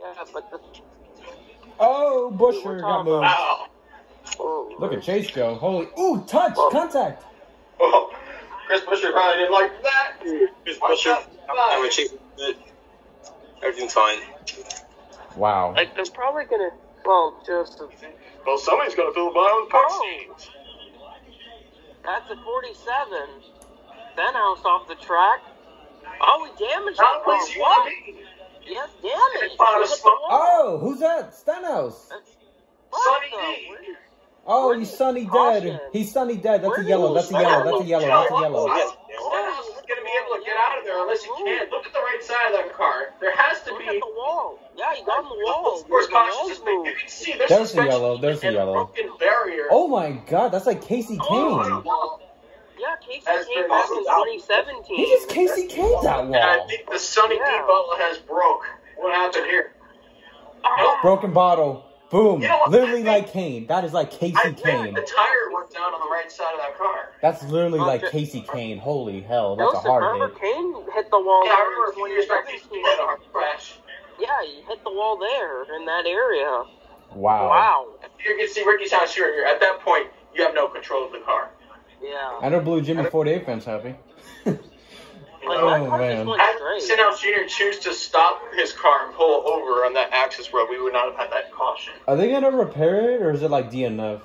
Yeah, but the Oh, Buescher got moved. Ow. oh, Look at Chase go. Holy. Ooh, touch. Oh. Contact. Oh, Chris Buescher probably didn't like that. Chris Buescher. out. I'm a chief. Everything's fine. Wow. like they're probably gonna. Well, just Well, somebody's gonna fill the bottom of the park oh. seats. that's a 47. Stenhouse off the track. Oh, we damaged that place car. you want What? To be. Yes, damage. It's out of Hit the smoke. wall. Oh, who's that? Stenhouse. Uh, oh, that's- what Sonny D. Oh, he's Sunny dead. He's Sunny dead. That's a yellow. That's a yellow. That's a yellow. That's a yellow. Yes. Stenhouse isn't gonna be able to get out of there unless he can. Look at the right side of that car. There has to Look be. at the wall. Yeah, he got on the wall. Of course, cautious. You can see there's, There's the yellow, there's a yellow. broken barrier. Oh my god, that's like Kasey Oh, Kahne. Yeah, Kasey That's came pretty back awesome. in 2017. He just Kasey Kahne's that And I think the Sunny D Yeah. bottle has broke. What happened here? Oh, Broken bottle. Boom. You know what? Literally like Kahne. That is like Kasey I think Kahne. the tire went down on the right side of that car. That's literally like Okay. Kasey Kahne. Holy hell, that's a Joseph, hard remember hit. Kahne hit the wall Yeah, I there remember a in few years back he 2017. had a hard crash. Yeah, he hit the wall there in that area. Wow. Wow. You can see Ricky's house here. here. At that point, you have no control of the car. Yeah. I know Blue Jimmy 48 fans happy. Like, Oh, man. just went Had straight. Jr. choose to stop his car and pull over on that access road, we would not have had that caution. Are they gonna repair it or is it like DNF?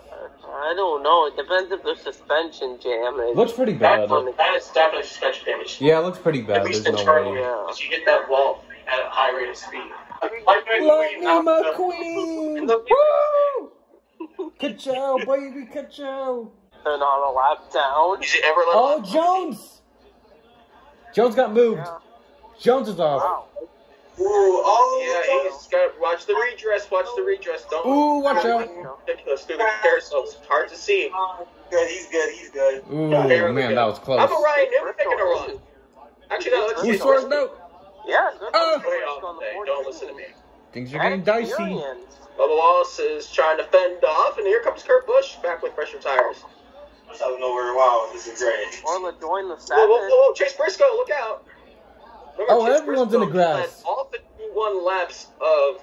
I don't know. It depends if the suspension jamage. Looks pretty That, bad. that is definitely suspension damage. Yeah, it looks pretty bad. At bad. least There's no internally, way. Yeah. you hit that wall at a high rate of speed. Lightning Lightning McQueen, McQueen! in the- Woo! Ka-chow, baby, ka-chow! They're not a lap down. Did you ever let Oh, Jones! Jones got moved. Yeah. Jones is off. Wow. Ooh, oh, yeah, he's oh. got watch the redress, watch the redress. Don't Ooh, watch out. ridiculous through the carousel. It's hard to see. Good, he's good, he's good. Ooh, There we man, go. that was close. I'm a Ryan Newman making a run. Actually, no, let's Who see. scored no? Yeah, good. Oh. for Wait, the oh, on the hey, don't listen to me. Things are getting dicey. experience. Bubba Wallace is trying to fend off, and here comes Kurt Busch back with fresher tires. Just out of nowhere, wow, this is great. Orla joined the Whoa, whoa, whoa, whoa, Chase Briscoe, look out! Remember, Oh, Chase everyone's in the Briscoe grass. All 51 laps of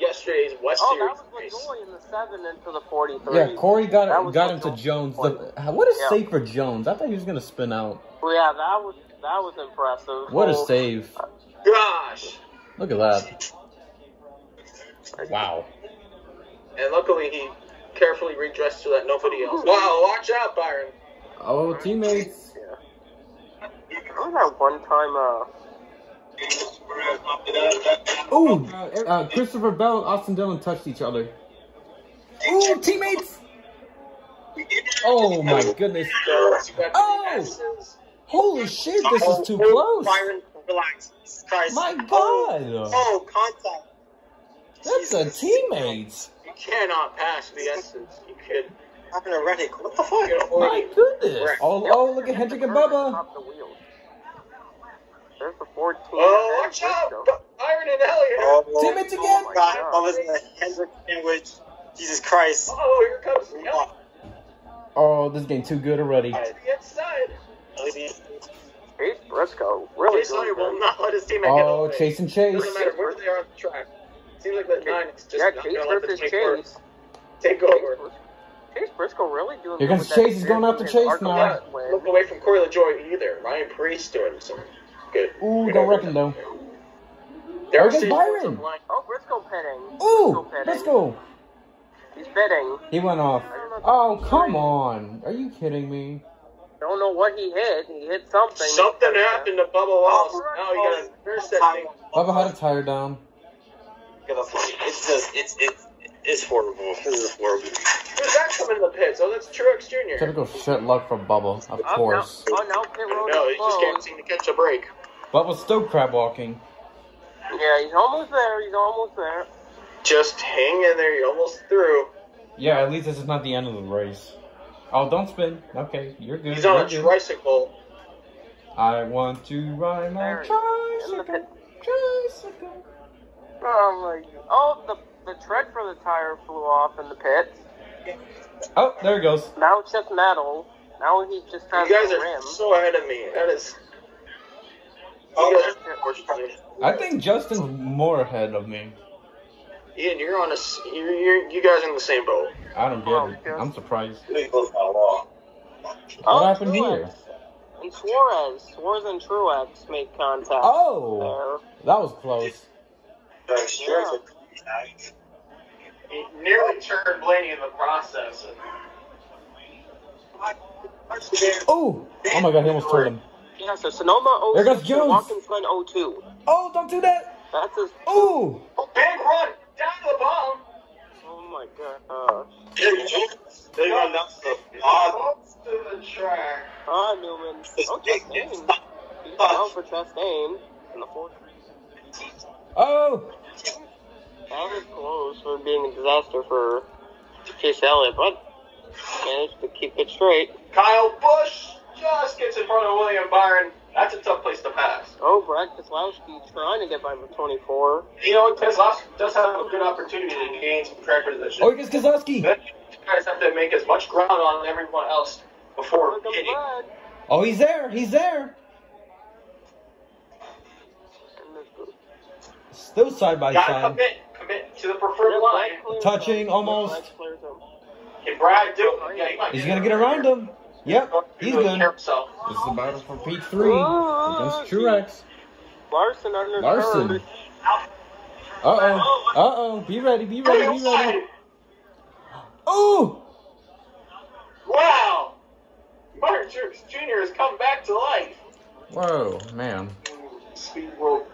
yesterday's West Oh, Series that was race. LaJoie in the seven into the 43. Yeah, Corey got That got the him to Jones Jones. point. The, what a Yeah. save for Jones! I thought he was gonna spin out. Well, yeah, that was that was impressive. What a save! Gosh! Look at that. Wow. And luckily, he carefully redressed so that nobody else. Wow, watch out, Byron. Oh, teammates. Yeah. Remember that one time? Uh, Ooh, uh, Christopher Bell and Austin Dillon touched each other. Ooh, teammates. Oh my goodness. Oh! Holy shit, this is too close. Byron, relax. Christ. My Oh, God. oh, contact. That's a teammate. You cannot pass the essence. You kid. Happened to Reddick. What the fuck? You know, My goodness. Oh, oh, look at Hendrick and Bubba. Top the wheels. There's the 14. Oh, watch out! Briscoe. Byron and Elliott. Oh, Teammates again. Oh my God, God. Bubba's in the Hendrick sandwich. Jesus Christ. Oh, here comes Elliott Oh, this game too good already. to the inside. Chase Briscoe really Chase Elliott will not let his teammate get Oh, away. Chase and Chase. Doesn't matter where they are on the track. Seems like that nine is just Yeah, not Chase gonna let the versus take Chase. take Chase over. Bris- Chase Briscoe really doing Here good comes with that Chase. He's going experience after and Chase now. West. Look away from Corey LaJoie either. Ryan Preece doing some good. Ooh, good don't over reckon though. There Okay, Byron. Oh, Briscoe pitting. Ooh, pitting. let's go. He's pitting. He went off. Oh, come on. Are you kidding me? Don't know what he hit. He hit something. Something happened to Bubba Wallace. Now you gotta nurse that thing. Bubba had a tire down. It's just, it's, it's, it's horrible. This is horrible. Who's that coming in the pits? Oh, that's Truex Jr. Typical shit luck for Bubba, of Oh, course. No, oh, no, pit road No, is he just can't seem to catch a break. Bubba's still crab walking. Yeah, he's almost there. He's almost there. Just hang in there. You're almost through. Yeah, at least this is not the end of the race. Oh, don't spin. Okay, you're good. He's on you're a good. tricycle. I want to ride my There he is. In the tricycle. Tricycle. Oh, my. Oh, the, the tread for the tire flew off in the pits. Oh, there it goes. Now it's just metal. Now he just has You guys the are rim. so ahead of me. That is. Oh, You guys are unfortunately. I think Justin's more ahead of me. Ian, you're on a. s- You're, you're, you guys are in the same boat. I don't Oh, get it. yes. I'm surprised. They both got long. What Oh, happened Truex. here? And Suarez. Suarez and Truex made contact Oh, there. that was close. Like, sure, He nearly turned Blaney in the process. Oh, oh my God, he almost turned him. Yeah, so Sonoma There 06 goes Jones. and Watkins Glen 02. Oh, don't do that. That's his. Oh, Oh, big run down to the bomb. Oh my god. They run down to the bottom. Close to the track. Ah, Newman. It's Oh, big. Chastain. He's down for Chastain in the fourth. Oh. That was close for being a disaster for Chase Elliott, but managed to keep it straight. Kyle Busch just gets in front of William Byron. That's a tough place to pass. Oh, Brad Keselowski trying to get by with 24. You know, Keselowski does have a good opportunity to gain some track position. Oh, he gets Keselowski. Then you guys have to make as much ground on everyone else before Look at hitting. Oh, he's there. He's there. Still side by Gotta side. commit, commit to the preferred Yeah, line. Touching, almost. Brad clears him. Can Brad do it? Yeah, he might He's get gonna it. get around him. Yep, he's He'll good. himself. This is the battle for P3 against Truex. Larson under Larson. third. Uh oh. Uh oh. Be ready. Be ready. Be ready. Oh. Wow! Martin Truex Jr. has come back to life. Whoa, man. Speed world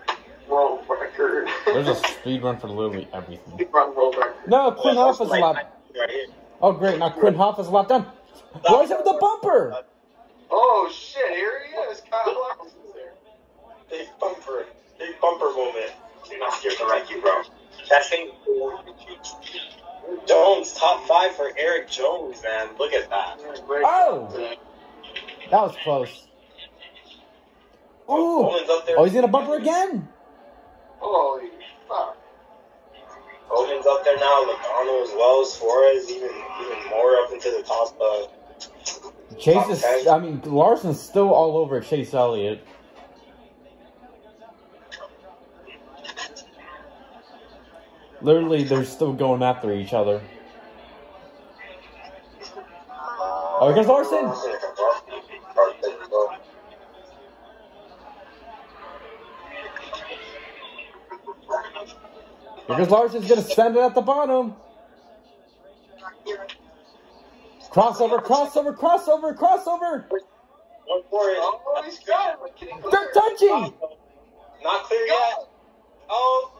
world record. There's a speed run for literally everything. Speed run world record. No, Quinn Hoff is a lot. Right. Oh, great. Now Quinn Hoff is a lot done. Why is it with the bumper? Oh shit! Here he is. Kyle Larson's there. Big bumper. Big bumper moment. You're not scared to wreck you, bro. That thing. Jones, top five for Eric Jones, man. Look at that. Oh. That was close. Ooh. Owen's up there. Oh, he's in a bumper again. Holy fuck! Owen's up there now. Logano as well. Suarez even even more up into the top. Uh, Chase is. I mean, Larson's still all over Chase Elliott. Literally, they're still going after each other. Oh, here comes Larson. Because Larson's gonna send it at the bottom. Crossover, crossover, crossover, crossover. One for it. Oh, he's got it. but can he clear They're touching. Not clear yet. Oh,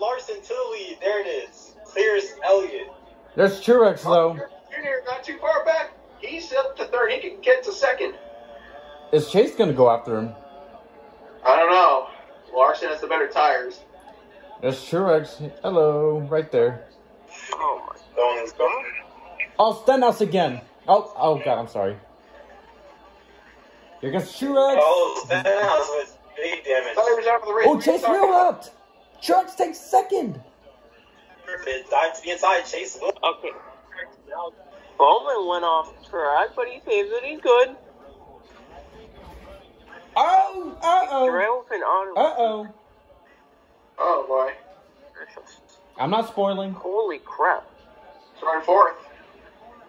Larson to the lead. There it is. Clears Elliott. There's Truex though. Oh, Junior not too far back. He's up to third. He can get to second. Is Chase gonna go after him? I don't know. Larson has the better tires. There's Truex. Hello, right there. Oh my. Going, going. Oh, Stenhouse again. Oh, oh God, I'm sorry. Here comes Truex. Oh, that was big damage. Tires out of. Oh, Chase wheel hopped. Truex takes second. It dive to the inside. Chase will. Okay. Bowman went off track, but he saves it. He's good. Oh, uh oh, uh oh. Oh boy. I'm not spoiling. Holy crap. Starting fourth.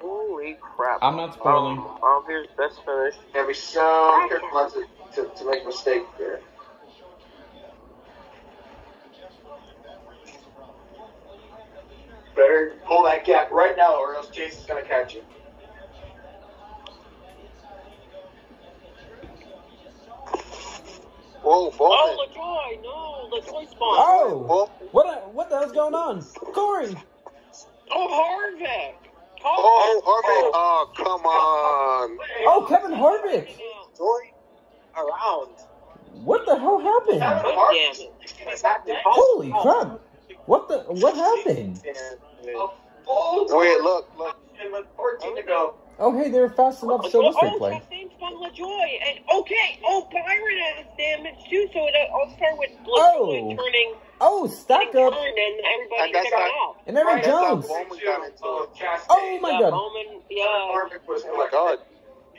Holy crap. I'm not spoiling. Um, oh, here's best finish. Gotta be so careful not to, to, to make a mistake there. Better pull that gap right now, or else Chase is gonna catch you. Whoa, Oh, LaJoie! No, LaJoie spawn. Oh, what? Uh, what the hell's going on? Corey. Oh, Harvick! Oh, Harvey! Oh, come on! Oh, oh, Kevin Harvick. Joy around. What the hell happened? Damn it. Holy crap! What the? What happened? Wait, look, look. 14 to go. Oh, hey, they're fast enough to show this oh, replay. Chastain's from LaJoie. And, okay, oh, Byron has damage too, so it uh, all started with Oh. LaJoie turning, Oh, stack getting up. turned, and everybody And that's got not- out. And Aaron Right, that's how Jones. Bowman got into oh, it. Oh my Yeah, god. Bowman, yeah. Harvick was Oh my god.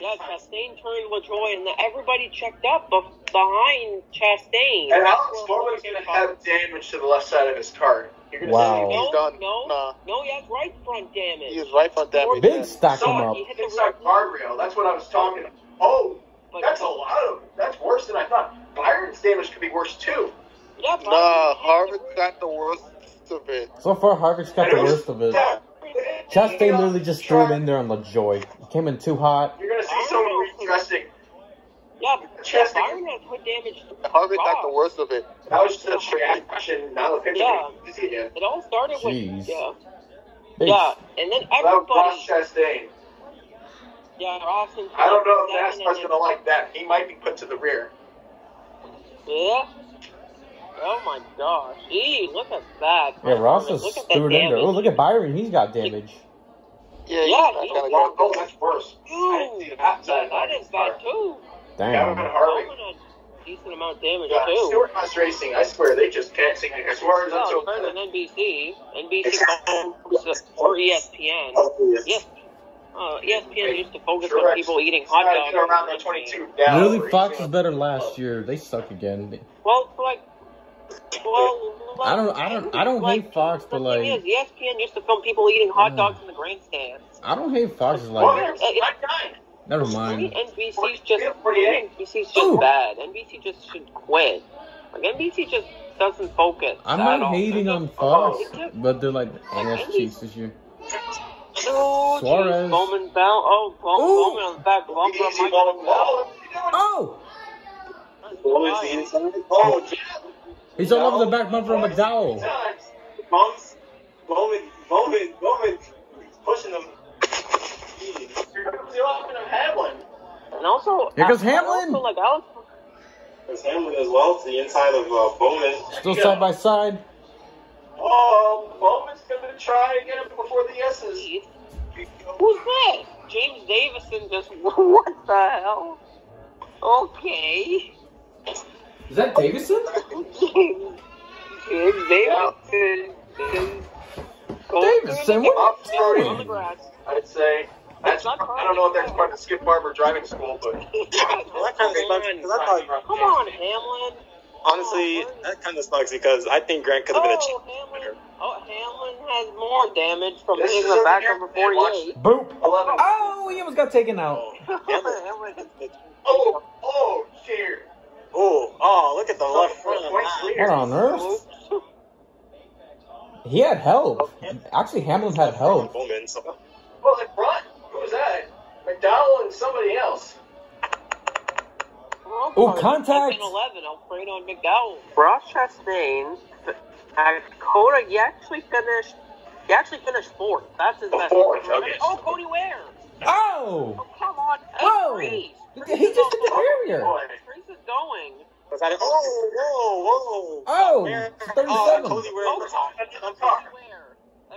Yeah, Chastain turned LaJoie, and then everybody checked up bef- behind Chastain. And That's Alex where Bowman's Horner gonna came have up. damage to the left side of his car. You're gonna Wow. see No, He's done. no, Nah. no, he has right front damage. He is right front damage. Big yeah. stack him Someone up. He hit the inside rear- guardrail. That's what I was talking. Oh, but- that's a lot of. That's worse than I thought. Byron's damage could be worse too. Yeah, but Nah, he Harvick got the worst of it. So far, Harvick's got the worst of it. Chastain literally just threw it in there on LaJoie. Came in too hot. You're gonna see someone oh. redressing. Yeah, but Chastain- Byron has foot damage. Harvick got the worst of it. That was just a reaction, not a picture. Yeah. It. It all started Jeez. with yeah, Big yeah, and then That was Ross everybody, Chastain. Yeah, Austin. I don't know if NASCAR's and gonna like that. He might be put to the rear. Yeah. Oh my gosh! Gee, look at that. Yeah, Ross is just at that threw it in there. Oh, look at Byron. He's got damage. Yeah, Yeah, he's he- got a Oh, that's worse. I Ooh, didn't see that yeah, that is bad too. Kevin Damn. Harvick. Bowman had decent amount of damage Yeah, too. Stewart Haas Racing, I swear, they just can't seem to get Suarez No, until it's better than NBC. NBC or ESPN. Yes. Uh, ESPN used to focus on Correct. people eating hot dogs. get around the 22 down. Really, Fox he's was better last year. They suck again. Well, like, well, like, I don't- I don't- I don't like, hate Fox, but, the thing like- is, ESPN used to film people eating hot dogs in the grandstands. I don't hate Fox. It's Well, like, there's never mind. NBC's just Forty-eight. NBC's just Ooh. bad. NBC just should quit. Like NBC just doesn't focus. I'm not hating on Fox, Oh, but they're like ass cheeks this year. Oh, Suarez. geez, Bowman Bell. Oh, Bowman, Bowman on the back. Bumper on Easy Michael ball. Bell. Oh! What is the inside? Oh, He's all over the back bumper of McDowell. Bumps. Bowman, Bowman, Bowman pushing them. Here comes the offensive Hamlin. And also, Here goes I- I Hamlin. Also, like Alex, There's Hamlin as well to the inside of uh, Bowman. Still side by side. Gonna try to get him before the S's. Who's this? James Davison just. What the hell? Okay. Is that Davison? James, James Davison. Davison, what are you doing? On the grass. I'd say. That's, I don't know if that's part of Skip Barber driving school, but that kind of sucks because I thought, Come on, Hamlin. Honestly, oh, that kind of sucks because I think Grant could have been a Oh, champ. Hamlin. Oh, Hamlin has more damage from This hitting is the back over of a here. 48. Boop. 11. Oh, he almost got taken out. Oh, Hamlin. Oh, oh, dear. Oh, oh, look at the left front. Points leader. What on earth? He had help. Oh, Actually, Hamlin had help. Bowman, Well, in front, who was that? McDowell and somebody else. Ooh, contact. 11, Alfredo and McDowell. Ross Chastain at Dakota, he actually finished. He actually finished fourth. That's his oh, best. Fourth, okay. Oh, Cody Ware. Oh! Oh, come on. Hey, Whoa! Freeze. He just did the barrier. Boy. Freeze is going. was that it? Oh, whoa, whoa. Oh, Where- 37. Oh, Cody Ware. Oh, oh I'm Cody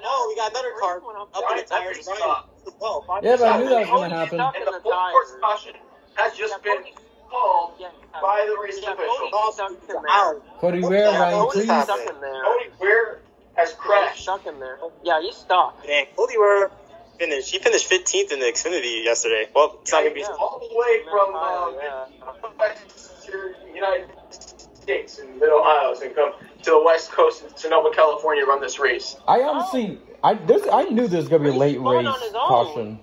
Oh, we got another car Freeze up in the Right, tires. that's Ryan. Yeah, but I knew that was gonna happen. And in the the full course tires. caution has just been Cody's- called yeah, by the race yeah, official. Cody's stuck in there. Cody What Ware, the Ryan hell Cody's is Preece. stuck in there. Cody Ware has He's crashed. stuck in there. Yeah, he's stuck. Man, Cody Ware finished. He finished 15th in the Xfinity yesterday. Well, it's not gonna be. All the way from uh, Yeah. the United States in Mid Ohio and come to the West Coast in Sonoma, California, run this race. I honestly, I there's, I knew there was gonna be a late race on his own. caution.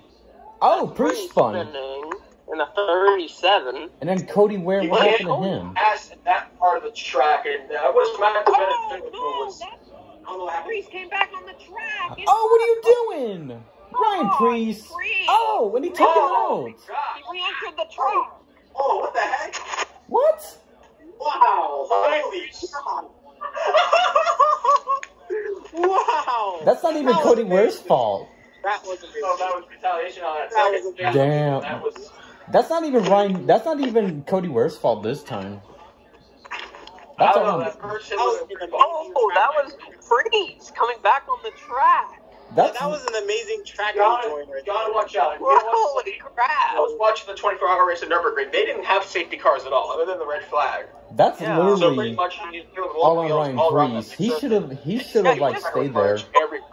Oh, Preece Preece spun, spinning in the 37. and then Cody Ware. You What can't happened to him? pass that part of the track, and uh, oh, I was mad the Oh, benefit no, was. that Preece came back on the track. It's Oh, what are you doing, oh, Ryan Oh, Preece? Preece. Oh, and he took him Oh, oh out. He re-entered the track. Oh, what the heck? What? Wow! Holy Wow. That's not even That Cody Ware's fault. That was. Oh, that was retaliation on that. That was Damn. That was. That's not even Ryan. That's not even Cody Ware's fault this time. I That's don't know. That first was. was Oh, that was Preece coming back on the track. That's that was an amazing track Gotta, enjoying right gotta watch out. You know? Holy crap. I was watching the 24-hour race at Nürburgring. They didn't have safety cars at all, other than the red flag. that's Yeah. So pretty literally much you do all on Ryan all around Preece. He should have. He should have like stayed there. Everywhere.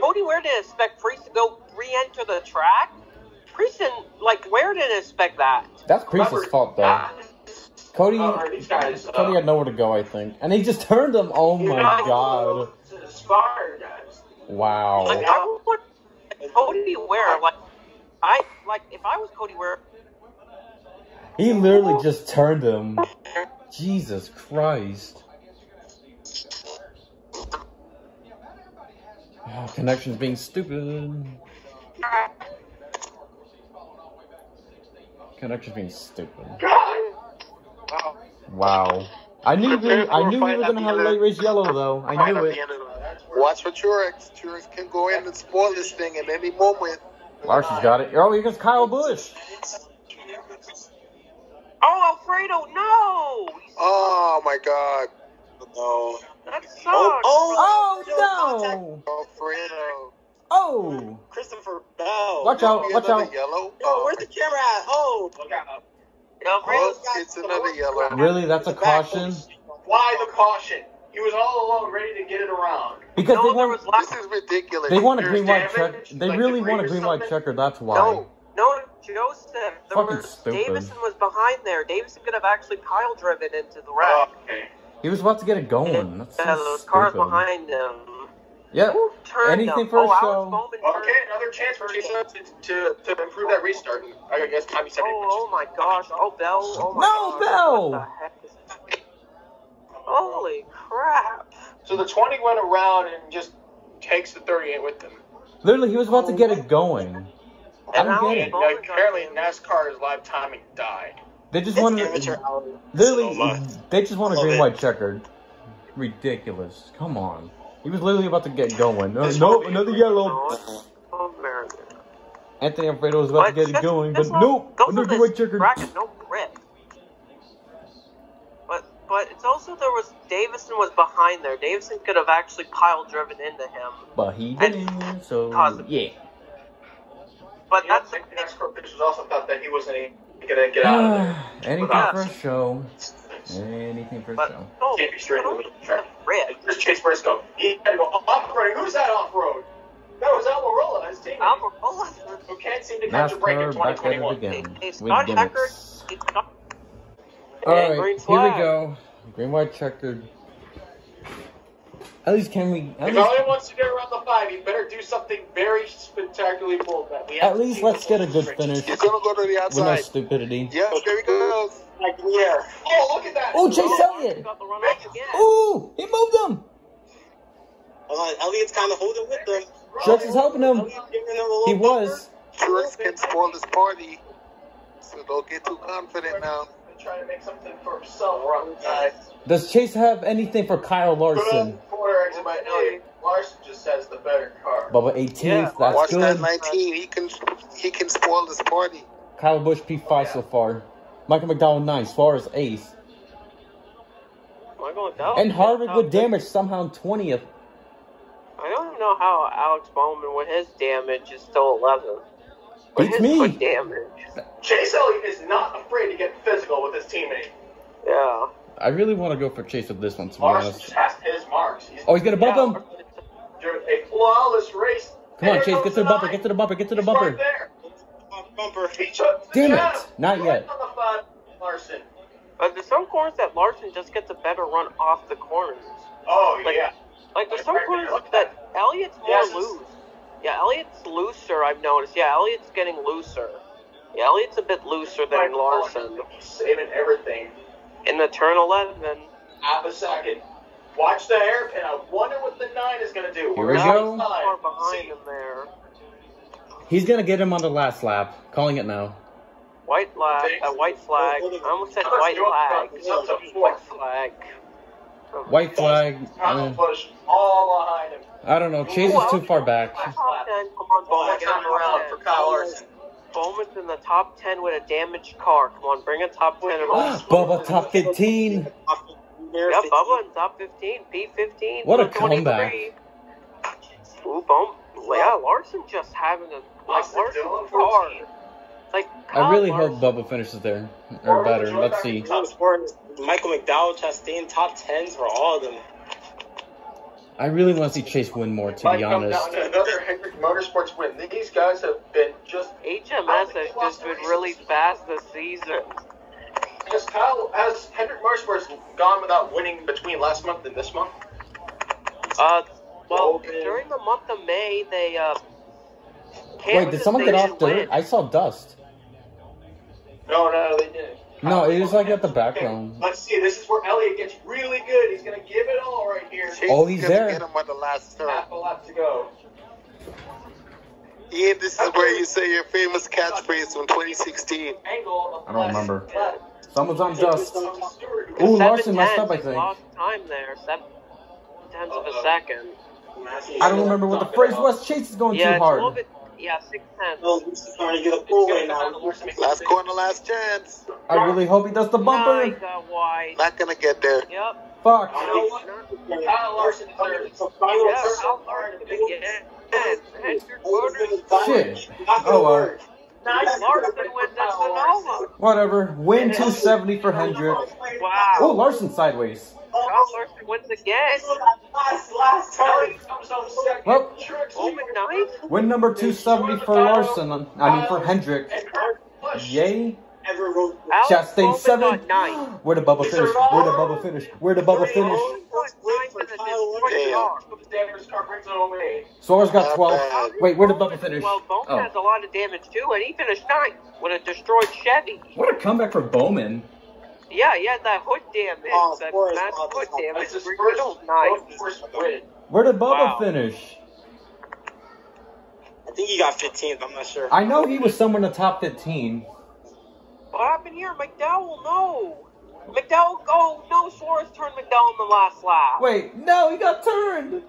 Cody Ware didn't expect Preece to go re-enter the track. Preston, like, where didn't expect that? That's Preece's fault though. Cody, Uh, these guys. Uh, Cody had nowhere to go, I think, and he just turned him. Oh my god! guys. Wow. Like, I would Cody Ware, like, I, like, if I was Cody Ware, He literally just turned him. Jesus Christ. Oh, connections being stupid. Connections being stupid. God. Wow. I knew we, I knew we were gonna have late race yellow though. I knew it. Watch for Truex. Truex can go in and spoil this thing at any moment. Larson's got it. Oh, here goes Kyle Busch. oh, Alfredo, no! Oh my God. No. That sucks. Oh, oh, Oh no! Alfredo. Oh! Christopher Bell. Watch out! Watch out! Yellow. Yo, where's oh, the camera at? Oh, Look out. Alfredo's Oh, it's another yellow. Really? That's a caution? Why the caution? He was all alone, ready to get it around. Because no, they there want was last. This is ridiculous. they want a green white check. They like really want a green white checker. That's why. No, no, Joseph. There Fucking was stupid. Davison was behind there. Davison could have actually pile driven into the Oh, wreck. okay. He was about to get it going. That's Yeah, so those cars stupid. behind him. Yep. Who turned Anything them? for a oh, show. Okay, another chance for Jason to, to, to improve that restart. I guess time seventy. Oh, oh my gosh. Oh, Bell. Oh my No, gosh. Bell! What the heck is... Holy crap. So the twenty went around and just takes the thirty-eight with them. Literally, he was about to oh, get it going. I And don't Alex get it. And apparently NASCAR's live timing died. They just it's wanted. amateur hour. Literally, So much. they just want a Love green-white checkered. Ridiculous. Come on. He was literally about to get going. No, This no will be- another No, yellow. it's Anthony Alfredo was about to get it going, but one- nope. Another are green this white checkered. No grip. But but it's also there was Davison was behind there. Davison could have actually pile driven into him. But he didn't. So yeah. But know, that's the NASCAR officials also thought that he wasn't gonna get out of there. Anything for a show. Anything for a but show. no, Can't be straight in the middle of the track. red. There's Chase Briscoe. He had to go off road. Who's that off road? That was Almirola, his teammate, Almirola. who can't seem to catch a break in NASCAR back at it 2021. again. It's With not checkered. gimmicks. It's not. All And right, here we go. Green white checkered. At least can we? At If least, Elliott wants to get around the five, he better do something very spectacularly bold. That we at least let's get a good finish He's gonna go to the outside. with no outside. stupidity. Yeah, there he goes. Like, yeah. Oh, look at that! Oh, Chase Elliott! Got the run off again. Ooh, he moved him. Uh, Elliott's kind of holding with them. Trucks is helping him. Elliott's giving them a little He was. Truex can spoil this party. So don't get too confident now. Trying to make something for himself around the guy. Does Chase have anything for Kyle Larson? Quarter exit by Elliott. Larson just has the better car. Bubba 18th, Yeah. that's Watch that good. 19. He can he can spoil this party. Kyle Busch P5 so far. Michael McDowell 9, Suarez 8th. Michael McDowell. And Harvick with damage somehow 20th. I don't even know how Alex Bowman with his damage is still 11. With Beats me. foot damage. Chase Elliott is not afraid to get physical with his teammate. Yeah. I really want to go for Chase with this one, to be Larson honest. just has his marks. He's Oh, he's gonna bump him. a flawless race. Come on, Chase, get to the bumper, get to the bumper, get to the He's right bumper. there. Bumper. He took Damn it. jab. Not Right yet. five, Larson. But there's some corners that Larson just gets a better run off the corners. Oh, Like- yeah. Like there's Like some corners there, that Elliott's more Yes. loose. Yeah, Elliott's looser. I've noticed. Yeah, Elliott's getting looser. Yeah, Elliott's a bit looser than Larson. He's saving everything. In the turn 11, Half a second. Watch the hairpin. I wonder what the nine is going to do. Here We're we outside. go. far behind See. him there. He's gonna get him on the last lap. Calling it now. White flag. A uh, white flag. I almost said white flag. White flag. White flag. Kyle Busch all behind him. I don't know. Chase is too far back. Top 10. Bowman. One around for Kyle Larson. Bowman's in the top 10 with a damaged car. Come on, bring a top 10 and ah, Bubba top 15. Yeah, Bubba in top 15, P15. What a 23. Ooh, Bowman. Yeah, Larson just having a like Austin Larson Dillon, car. 14. Like I really Kyle hope Larson- Bubba finishes there. Or better. Let's see. Top sport. Michael McDowell, Chastain, top tens for all of them. I really want to see Chase win more, to Might be come honest. down to another Hendrick Motorsports win. These guys have been just HMS has just been really fast this season. has Kyle has Hendrick Motorsports gone without winning between last month and this month? Uh, well, Logan. during the month of May, they uh. Wait, did someone get off Kansas dirt? I saw dust. No, no, they didn't. No, it is like at the Okay, background. let's see. This is where Elliott gets really good. He's gonna give it all right here. Chase Oh, he's gonna there. Get him on the last turn. Half a lap to go. Ian, this is where you say your famous catchphrase from 2016. Angle. I don't remember. Lap. Someone's on dust. Stewart. Ooh, Larson messed up, I think. Lost time there, seven tenths of a second. I don't remember what the phrase was. Chase is going Yeah, too it's a hard. Bit. Yeah, six tenths. Well, this trying to get a pull right now. Last corner, last chance. I really hope he does the Nine bumper. got wide. Not gonna get there. Yep. Fuck. You know what? Kyle Larson is there. A final Yeah, turn. I'll Larson again. Shit. Oh well. Larson wins at Sonoma. Whatever. Win 270 for Hendrick. Wow. Oh, Larson sideways. Kyle Larson wins again. Last, last turn. Elliott comes on second. Well. Bowman. Win number 270 for Larson. I mean, for Hendrick. and Kurt Busch. Yay. Ever wrote Alex Chastain 7. got ninth. Where the bubble finish? Where the bubble finish? Where the bubble finish? Bowman got ninth in the Detroit Damn. car. Danvers car brings it away. Suarez got 12. Wait, where the bubble finish? Well, Bowman Oh. has a lot of damage too, and he finished ninth with a destroyed Chevy. What a comeback for Bowman. Yeah, yeah, that hood damage, Oh, that of course, massive oh, hood that's damage. That's his Riddle's first, ninth. first. Where did Bubba Wow. finish? I think he got 15th. I'm not sure. I know he was somewhere in the top 15. What happened here? McDowell, no. McDowell, oh no, Suarez turned McDowell in the last lap. Wait, no, he got turned.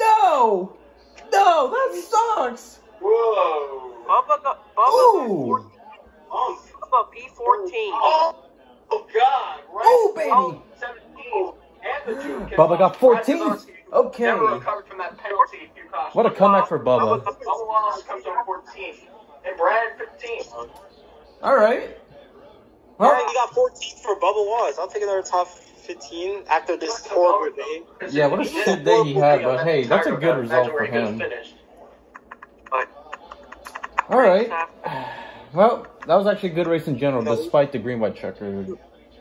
No, no, that sucks. Whoa. Bubba got Bubba, Ooh, Bubba P14. Oh, oh God. Right. Baby. Oh, 17. And the two Bubba got 14. Okay. Never recovered from that penalty. What a comeback for Bubba. Bubba got Bubba Wallace comes on 14. And Brad 15. All right. all right, Well, you got 14 for Bubba Wallace. I'll take another top 15 after this horrible day. Yeah, what a shit day he had, but hey, that's a good result for him. all right. Well, that was actually a good race in general, despite the green white checker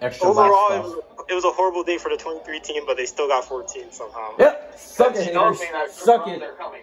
extra Overall, lap it stuff. was, it was a horrible day for the 23 team, but they still got 14 somehow. Yep, suck it, Don't haters. mean that Suck they're coming.